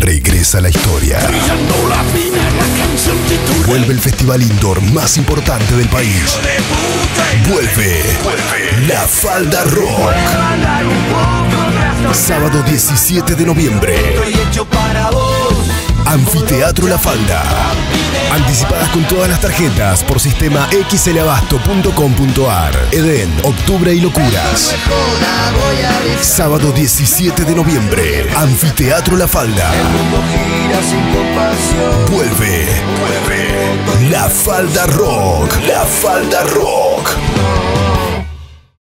regresa a la historia. Vuelve el festival indoor más importante del país. Vuelve, La Falda Rock. Sábado 17 de noviembre. Anfiteatro La Falda. Anticipadas con todas las tarjetas por sistema xlabasto.com.ar. Eden, Octubre y Locuras. Sábado 17 de noviembre. Anfiteatro La Falda. Vuelve. Vuelve. La Falda Rock. La Falda Rock.